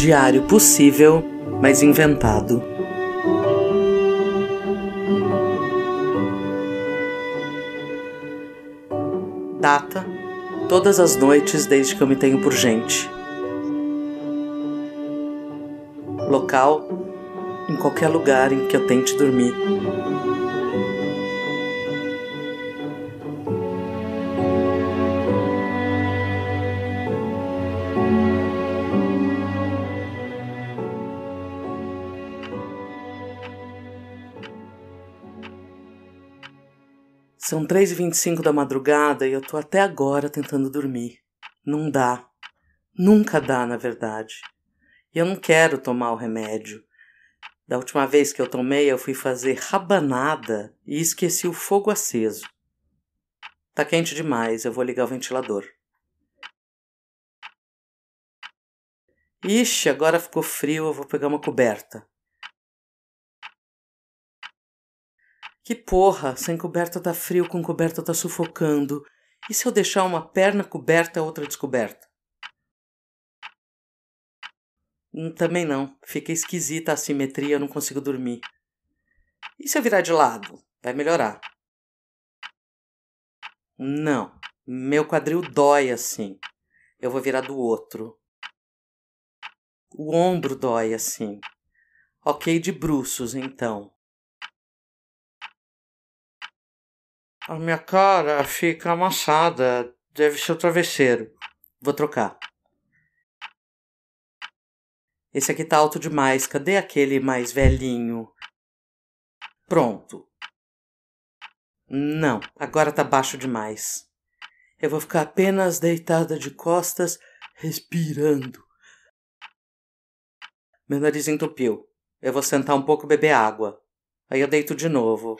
diário possível, mas inventado. Data: todas as noites desde que eu me tenho por gente. Local: em qualquer lugar em que eu tente dormir. São 3h25 da madrugada e eu tô até agora tentando dormir. Não dá. Nunca dá, na verdade. E eu não quero tomar o remédio. Da última vez que eu tomei, eu fui fazer rabanada e esqueci o fogo aceso. Tá quente demais, eu vou ligar o ventilador. Ixi, agora ficou frio, eu vou pegar uma coberta. Que porra, sem coberta tá frio, com coberta tá sufocando. E se eu deixar uma perna coberta outra descoberta? Hum, também não. Fica esquisita a simetria, eu não consigo dormir. E se eu virar de lado? Vai melhorar. Não. Meu quadril dói assim. Eu vou virar do outro. O ombro dói assim. Ok, de bruços então. A minha cara fica amassada. Deve ser o travesseiro. Vou trocar. Esse aqui tá alto demais. Cadê aquele mais velhinho? Pronto. Não, agora tá baixo demais. Eu vou ficar apenas deitada de costas, respirando. Meu nariz entupiu. Eu vou sentar um pouco e beber água. Aí eu deito de novo.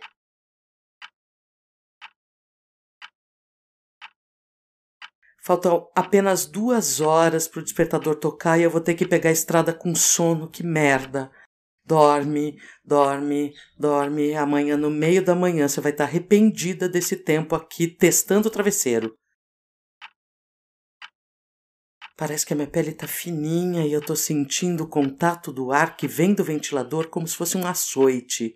Faltam apenas duas horas para o despertador tocar e eu vou ter que pegar a estrada com sono. Que merda! Dorme, dorme, dorme. Amanhã, no meio da manhã, você vai estar arrependida desse tempo aqui testando o travesseiro. Parece que a minha pele tá fininha e eu tô sentindo o contato do ar que vem do ventilador como se fosse um açoite.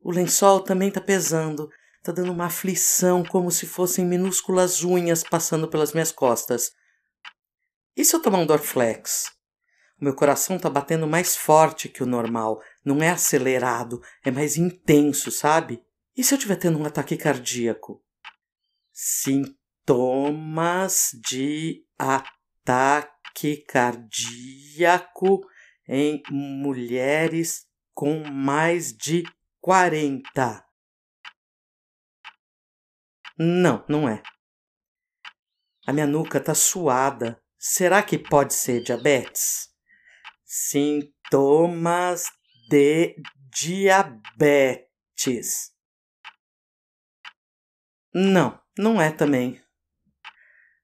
O lençol também tá pesando. Tá dando uma aflição, como se fossem minúsculas unhas passando pelas minhas costas. E se eu tomar um Dorflex? O meu coração tá batendo mais forte que o normal. Não é acelerado, é mais intenso, sabe? E se eu estiver tendo um ataque cardíaco? Sintomas de ataque cardíaco em mulheres com mais de 40. Não, não é. A minha nuca tá suada. Será que pode ser diabetes? Sintomas de diabetes. Não, não é também.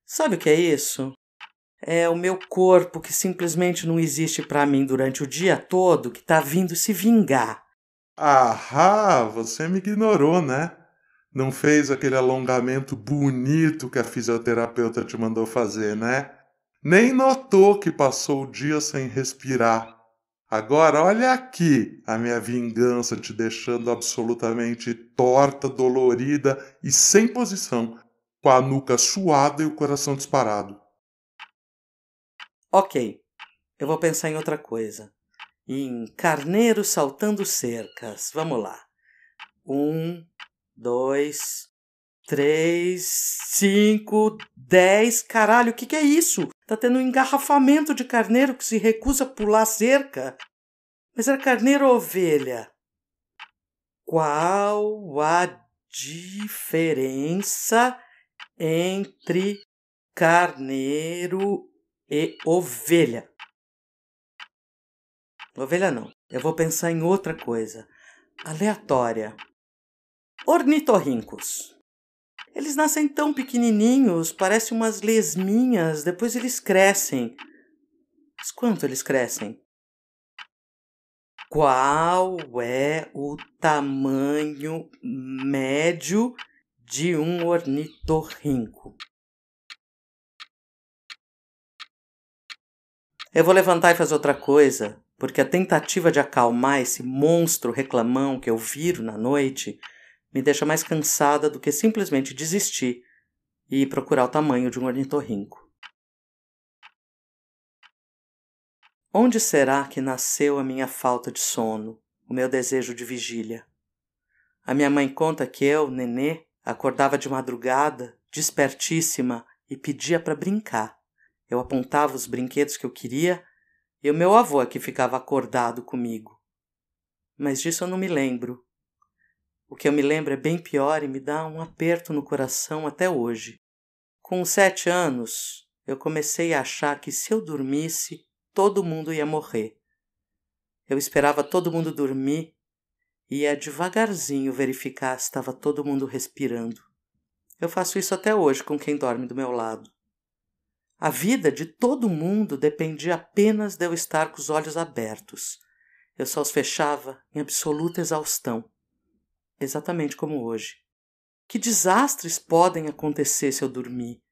Sabe o que é isso? É o meu corpo que simplesmente não existe para mim durante o dia todo que tá vindo se vingar. Ah, você me ignorou, né? Não fez aquele alongamento bonito que a fisioterapeuta te mandou fazer, né? Nem notou que passou o dia sem respirar. Agora olha aqui a minha vingança te deixando absolutamente torta, dolorida e sem posição, com a nuca suada e o coração disparado. Ok, eu vou pensar em outra coisa. Em carneiro saltando cercas. Vamos lá. Um, dois, três, cinco, dez. Caralho, o que, que é isso? Tá tendo um engarrafamento de carneiro que se recusa a pular cerca. Mas era carneiro ou ovelha? Qual a diferença entre carneiro e ovelha? Ovelha não. Eu vou pensar em outra coisa. Aleatória. Ornitorrincos. Eles nascem tão pequenininhos, parecem umas lesminhas, depois eles crescem. Mas quanto eles crescem? Qual é o tamanho médio de um ornitorrinco? Eu vou levantar e fazer outra coisa, porque a tentativa de acalmar esse monstro reclamão que eu viro na noite me deixa mais cansada do que simplesmente desistir e procurar o tamanho de um ornitorrinco. Onde será que nasceu a minha falta de sono, o meu desejo de vigília? A minha mãe conta que eu, nenê, acordava de madrugada, despertíssima, e pedia para brincar. Eu apontava os brinquedos que eu queria e o meu avô é que ficava acordado comigo. Mas disso eu não me lembro. O que eu me lembro é bem pior e me dá um aperto no coração até hoje. Com sete anos, eu comecei a achar que se eu dormisse, todo mundo ia morrer. Eu esperava todo mundo dormir e ia devagarzinho verificar se estava todo mundo respirando. Eu faço isso até hoje com quem dorme do meu lado. A vida de todo mundo dependia apenas de eu estar com os olhos abertos. Eu só os fechava em absoluta exaustão. Exatamente como hoje. Que desastres podem acontecer se eu dormir?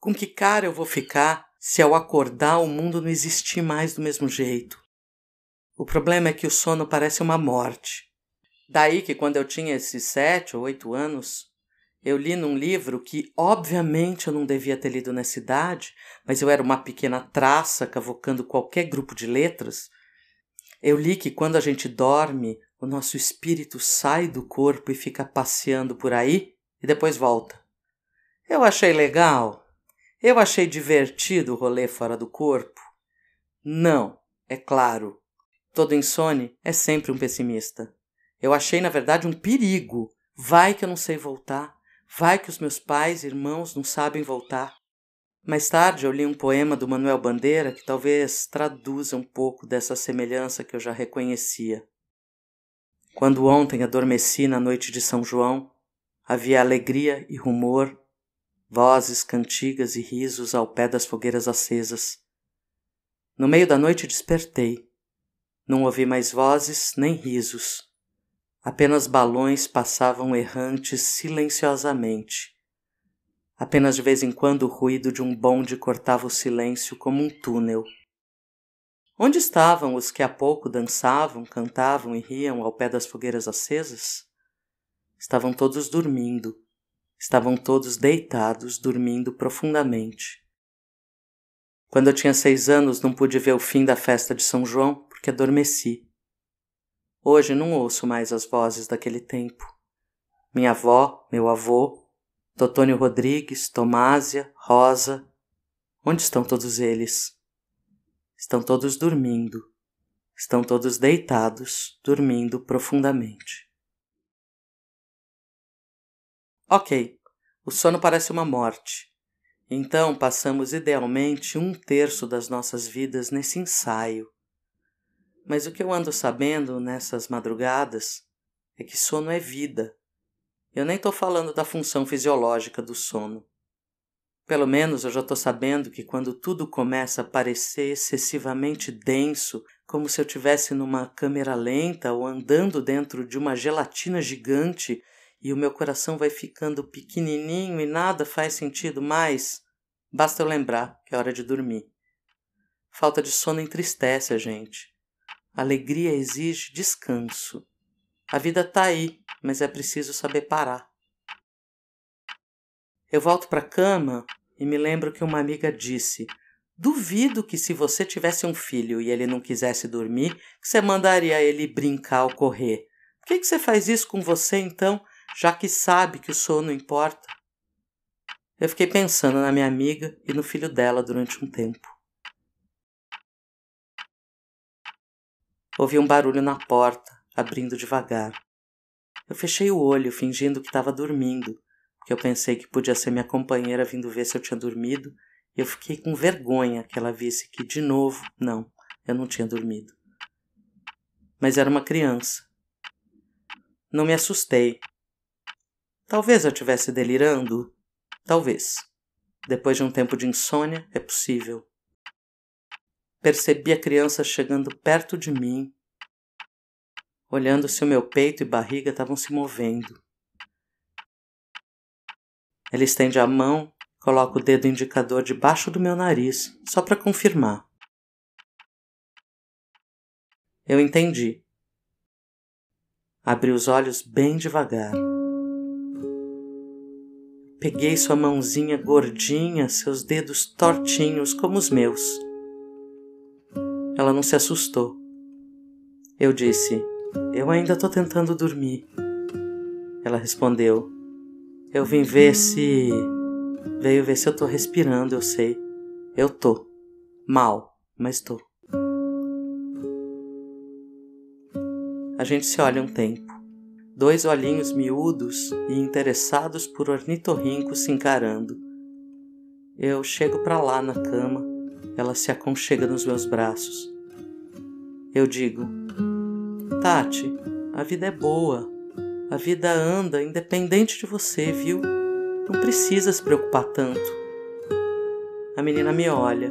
Com que cara eu vou ficar se ao acordar o mundo não existir mais do mesmo jeito. O problema é que o sono parece uma morte. Daí que quando eu tinha esses sete ou oito anos, eu li num livro que, obviamente, eu não devia ter lido nessa idade, mas eu era uma pequena traça cavocando qualquer grupo de letras. Eu li que quando a gente dorme, o nosso espírito sai do corpo e fica passeando por aí e depois volta. Eu achei legal, eu achei divertido o rolê fora do corpo? Não, é claro. Todo insone é sempre um pessimista. Eu achei, na verdade, um perigo. Vai que eu não sei voltar. Vai que os meus pais e irmãos não sabem voltar. Mais tarde eu li um poema do Manuel Bandeira que talvez traduza um pouco dessa semelhança que eu já reconhecia. Quando ontem adormeci na noite de São João, havia alegria e rumor vozes, cantigas e risos ao pé das fogueiras acesas. No meio da noite despertei. Não ouvi mais vozes nem risos. Apenas balões passavam errantes silenciosamente. Apenas de vez em quando o ruído de um bonde cortava o silêncio como um túnel. Onde estavam os que há pouco dançavam, cantavam e riam ao pé das fogueiras acesas? Estavam todos dormindo Estavam todos deitados, dormindo profundamente. Quando eu tinha seis anos, não pude ver o fim da festa de São João porque adormeci. Hoje não ouço mais as vozes daquele tempo. Minha avó, meu avô, Totônio Rodrigues, Tomásia, Rosa. Onde estão todos eles? Estão todos dormindo. Estão todos deitados, dormindo profundamente. Ok, o sono parece uma morte. Então passamos idealmente um terço das nossas vidas nesse ensaio. Mas o que eu ando sabendo nessas madrugadas é que sono é vida. Eu nem estou falando da função fisiológica do sono. Pelo menos eu já estou sabendo que quando tudo começa a parecer excessivamente denso, como se eu estivesse numa câmera lenta ou andando dentro de uma gelatina gigante e o meu coração vai ficando pequenininho e nada faz sentido mais, basta eu lembrar que é hora de dormir. Falta de sono entristece a gente. Alegria exige descanso. A vida tá aí, mas é preciso saber parar. Eu volto para a cama e me lembro que uma amiga disse: Duvido que se você tivesse um filho e ele não quisesse dormir, que você mandaria ele brincar ou correr. Por que, que você faz isso com você então? já que sabe que o sono importa. Eu fiquei pensando na minha amiga e no filho dela durante um tempo. Ouvi um barulho na porta, abrindo devagar. Eu fechei o olho, fingindo que estava dormindo, porque eu pensei que podia ser minha companheira vindo ver se eu tinha dormido, eu fiquei com vergonha que ela visse que, de novo, não, eu não tinha dormido. Mas era uma criança. Não me assustei, Talvez eu estivesse delirando. Talvez. Depois de um tempo de insônia, é possível. Percebi a criança chegando perto de mim, olhando se o meu peito e barriga estavam se movendo. Ela estende a mão, coloca o dedo indicador debaixo do meu nariz, só para confirmar. Eu entendi. Abri os olhos bem devagar. Peguei sua mãozinha gordinha, seus dedos tortinhos como os meus. Ela não se assustou. Eu disse: Eu ainda estou tentando dormir. Ela respondeu: eu vim ver se. Veio ver se eu tô respirando, eu sei. Eu tô. Mal, mas tô. A gente se olha um tempo dois olhinhos miúdos e interessados por ornitorrincos se encarando. Eu chego para lá na cama, ela se aconchega nos meus braços. Eu digo: Tati, a vida é boa, a vida anda independente de você, viu? Não precisa se preocupar tanto. A menina me olha.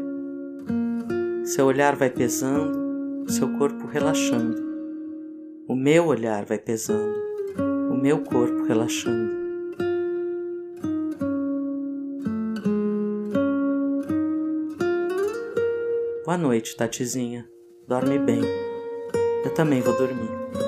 Seu olhar vai pesando, seu corpo relaxando. O meu olhar vai pesando o meu corpo relaxando. Boa noite, Tatizinha. Dorme bem. Eu também vou dormir.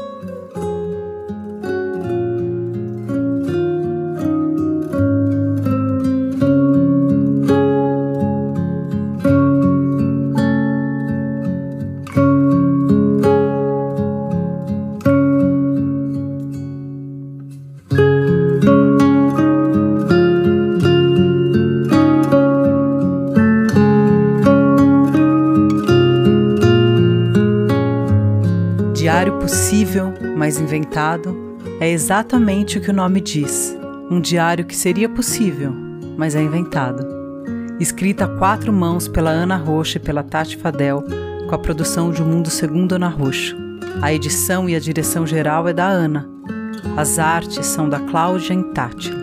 Possível, mas inventado, é exatamente o que o nome diz. Um diário que seria possível, mas é inventado. Escrita a quatro mãos pela Ana Rocha e pela Tati Fadel, com a produção de O Mundo Segundo Ana Rocha. A edição e a direção geral é da Ana. As artes são da Cláudia Intátilo.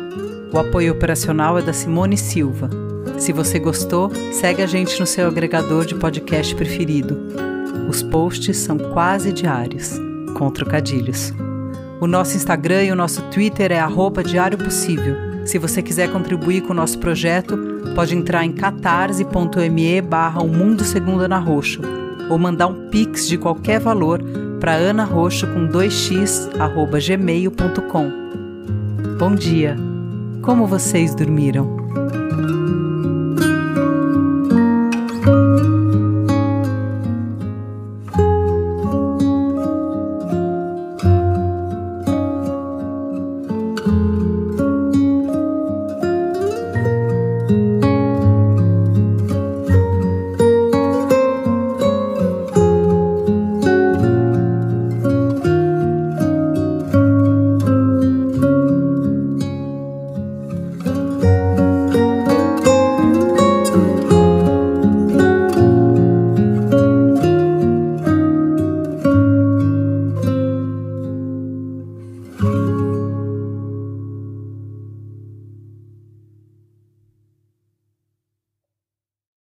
O apoio operacional é da Simone Silva. Se você gostou, segue a gente no seu agregador de podcast preferido. Os posts são quase diários com trocadilhos. O nosso Instagram e o nosso Twitter é Diário Possível. Se você quiser contribuir com o nosso projeto, pode entrar em catarse.me barra o Mundo Segundo Ana Roxo ou mandar um pix de qualquer valor para anaroxo com 2x arroba gmail.com. Bom dia! Como vocês dormiram?